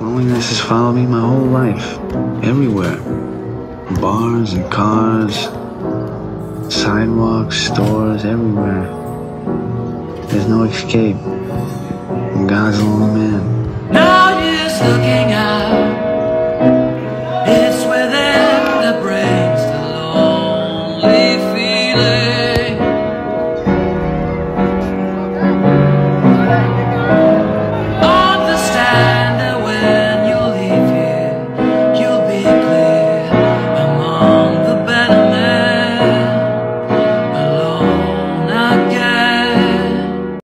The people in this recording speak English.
Loneliness has followed me my whole life. Everywhere. Bars and cars, sidewalks, stores, everywhere. There's no escape. God's only man.